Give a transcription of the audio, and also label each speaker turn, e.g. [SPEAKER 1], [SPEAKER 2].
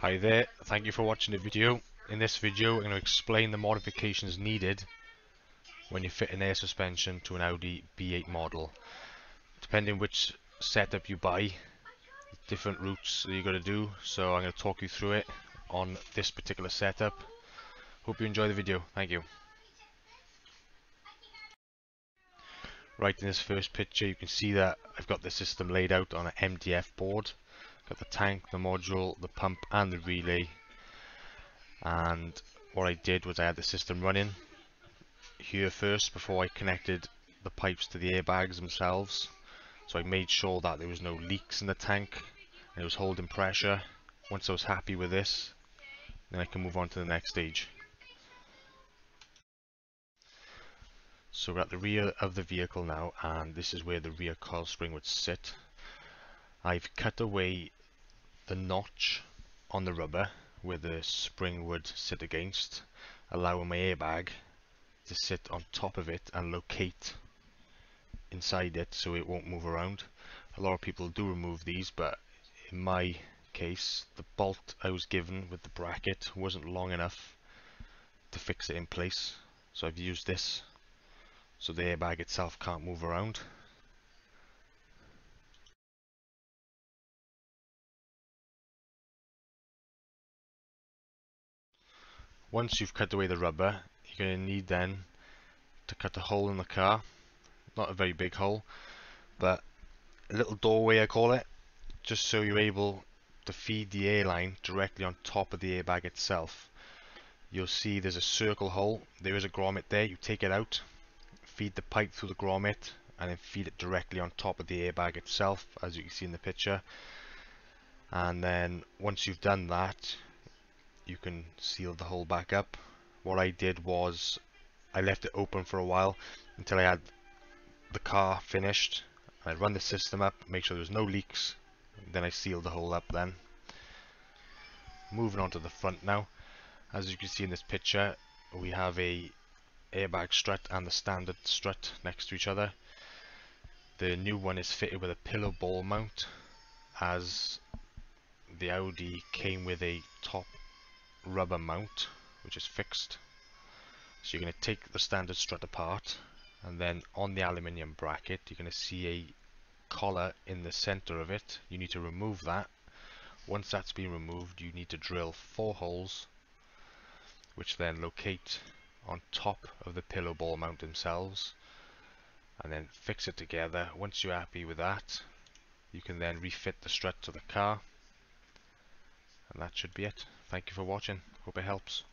[SPEAKER 1] Hi there, thank you for watching the video. In this video I'm going to explain the modifications needed when you fit an air suspension to an Audi B8 model. Depending which setup you buy, different routes that you're going to do, so I'm going to talk you through it on this particular setup. Hope you enjoy the video, thank you. Right in this first picture you can see that I've got the system laid out on an MDF board got the tank, the module, the pump and the relay. And what I did was I had the system running here first before I connected the pipes to the airbags themselves. So I made sure that there was no leaks in the tank and it was holding pressure. Once I was happy with this then I can move on to the next stage. So we're at the rear of the vehicle now and this is where the rear coil spring would sit. I've cut away the notch on the rubber where the spring would sit against, allowing my airbag to sit on top of it and locate inside it so it won't move around. A lot of people do remove these, but in my case, the bolt I was given with the bracket wasn't long enough to fix it in place. So I've used this so the airbag itself can't move around. Once you've cut away the rubber you're going to need then to cut a hole in the car. Not a very big hole but a little doorway I call it just so you're able to feed the air line directly on top of the airbag itself. You'll see there's a circle hole. There is a grommet there. You take it out feed the pipe through the grommet and then feed it directly on top of the airbag itself as you can see in the picture. And then once you've done that you can seal the hole back up. What I did was I left it open for a while until I had the car finished. I run the system up, make sure there's no leaks, then I sealed the hole up then. Moving on to the front now. As you can see in this picture, we have a airbag strut and the standard strut next to each other. The new one is fitted with a pillow ball mount as the Audi came with a top rubber mount which is fixed. So you're going to take the standard strut apart and then on the aluminium bracket you're going to see a collar in the center of it. You need to remove that. Once that's been removed you need to drill four holes which then locate on top of the pillow ball mount themselves and then fix it together. Once you're happy with that you can then refit the strut to the car and that should be it Thank you for watching. Hope it helps.